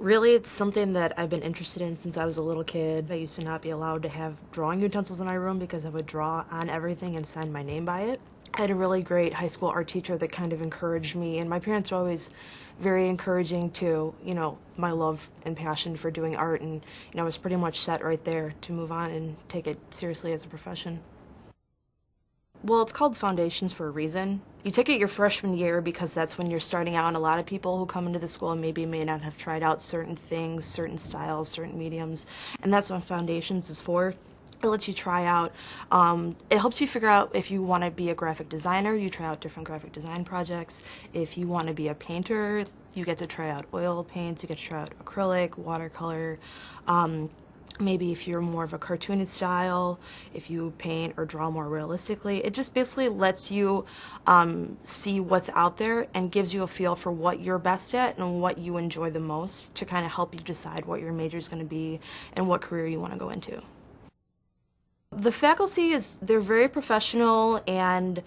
Really, it's something that I've been interested in since I was a little kid. I used to not be allowed to have drawing utensils in my room because I would draw on everything and sign my name by it. I had a really great high school art teacher that kind of encouraged me, and my parents were always very encouraging to, you know, my love and passion for doing art, and, you know, I was pretty much set right there to move on and take it seriously as a profession. Well, it's called Foundations for a reason. You take it your freshman year because that's when you're starting out, and a lot of people who come into the school maybe may not have tried out certain things, certain styles, certain mediums, and that's what Foundations is for it lets you try out um, it helps you figure out if you want to be a graphic designer you try out different graphic design projects if you want to be a painter you get to try out oil paints you get to try out acrylic watercolor um, maybe if you're more of a cartoonist style if you paint or draw more realistically it just basically lets you um, see what's out there and gives you a feel for what you're best at and what you enjoy the most to kind of help you decide what your major is going to be and what career you want to go into. The faculty is they're very professional and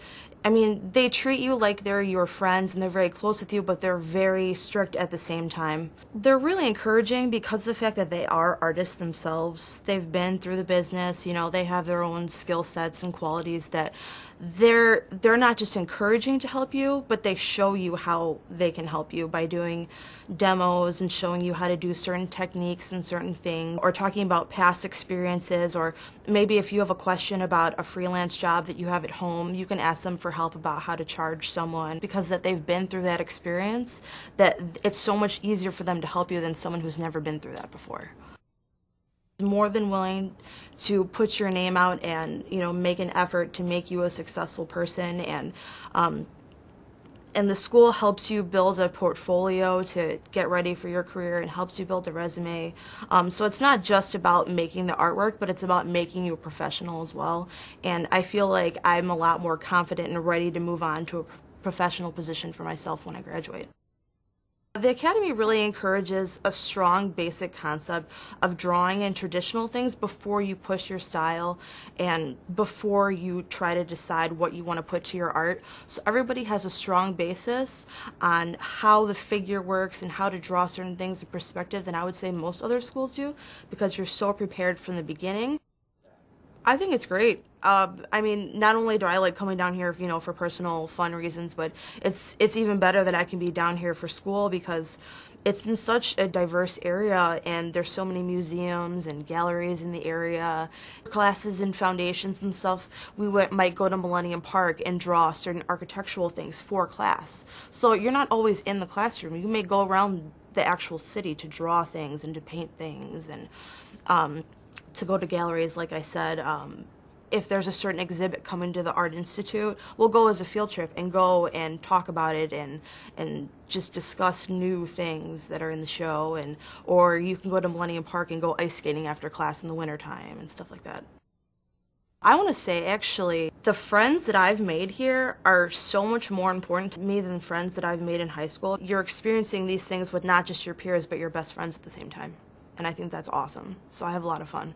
I mean they treat you like they're your friends and they're very close with you but they're very strict at the same time. They're really encouraging because of the fact that they are artists themselves. They've been through the business, you know, they have their own skill sets and qualities that they're they're not just encouraging to help you, but they show you how they can help you by doing demos and showing you how to do certain techniques and certain things or talking about past experiences or maybe if you have a question about a freelance job that you have at home, you can ask them for help about how to charge someone because that they've been through that experience that it's so much easier for them to help you than someone who's never been through that before. More than willing to put your name out and you know make an effort to make you a successful person and um, and the school helps you build a portfolio to get ready for your career and helps you build a resume. Um, so it's not just about making the artwork but it's about making you a professional as well. And i feel like i'm a lot more confident and ready to move on to a professional position for myself when i graduate the Academy really encourages a strong basic concept of drawing in traditional things before you push your style and before you try to decide what you want to put to your art. So everybody has a strong basis on how the figure works and how to draw certain things in perspective than I would say most other schools do because you're so prepared from the beginning. I think it's great. Uh, I mean, not only do I like coming down here, you know, for personal fun reasons, but it's it's even better that I can be down here for school because it's in such a diverse area, and there's so many museums and galleries in the area, classes and foundations and stuff. We might go to Millennium Park and draw certain architectural things for class. So you're not always in the classroom. You may go around the actual city to draw things and to paint things and. Um, to go to galleries, like I said. Um, if there's a certain exhibit coming to the Art Institute, we'll go as a field trip and go and talk about it and and just discuss new things that are in the show and or you can go to Millennium Park and go ice skating after class in the wintertime and stuff like that. I want to say actually the friends that I've made here are so much more important to me than friends that I've made in high school. You're experiencing these things with not just your peers but your best friends at the same time and I think that's awesome. So I have a lot of fun.